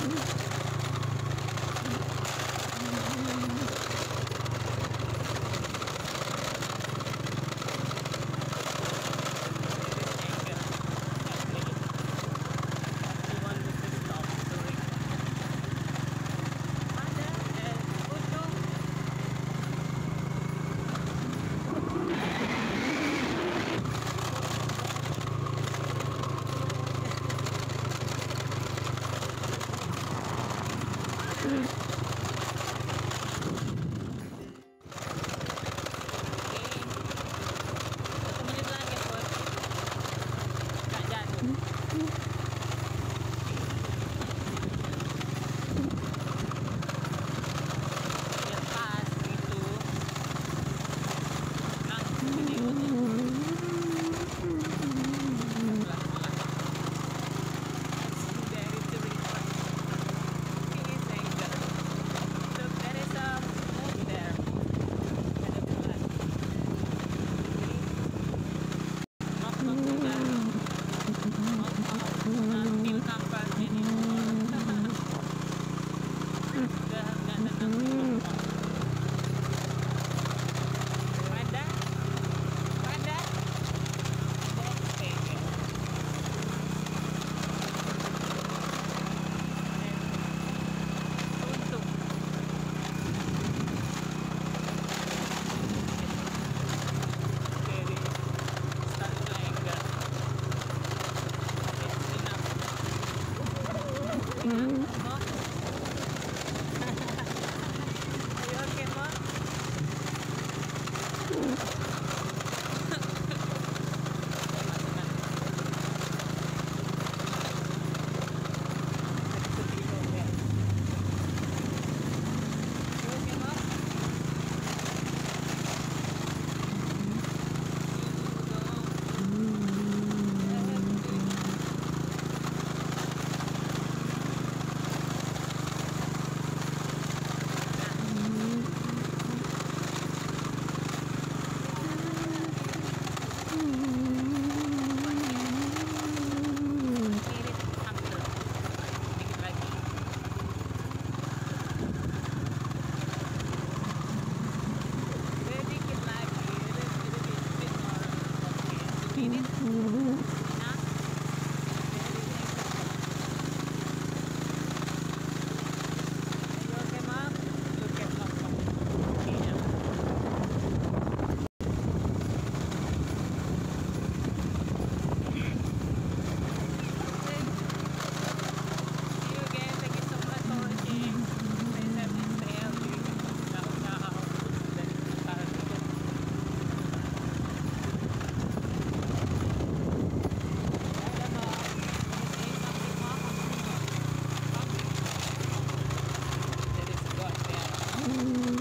Mm-hmm. Mm-hmm.